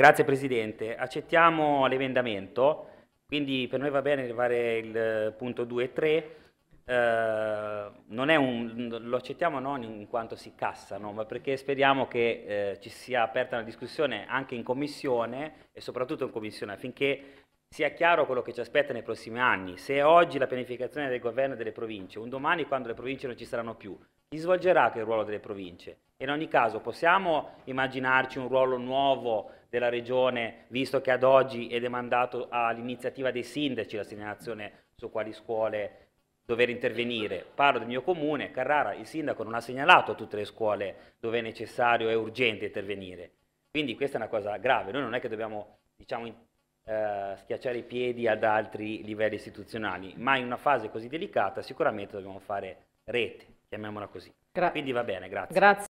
Grazie Presidente, accettiamo l'emendamento, quindi per noi va bene arrivare il punto 2 e 3, eh, lo accettiamo non in quanto si cassa, no? ma perché speriamo che eh, ci sia aperta una discussione anche in Commissione e soprattutto in Commissione affinché sia chiaro quello che ci aspetta nei prossimi anni. Se oggi la pianificazione del governo e delle province, un domani quando le province non ci saranno più, chi svolgerà il ruolo delle province? In ogni caso possiamo immaginarci un ruolo nuovo della Regione, visto che ad oggi è demandato all'iniziativa dei sindaci la segnalazione su quali scuole dover intervenire. Parlo del mio comune, Carrara, il sindaco non ha segnalato a tutte le scuole dove è necessario e urgente intervenire. Quindi questa è una cosa grave, noi non è che dobbiamo diciamo, eh, schiacciare i piedi ad altri livelli istituzionali, ma in una fase così delicata sicuramente dobbiamo fare rete, chiamiamola così. Gra Quindi va bene, grazie. grazie.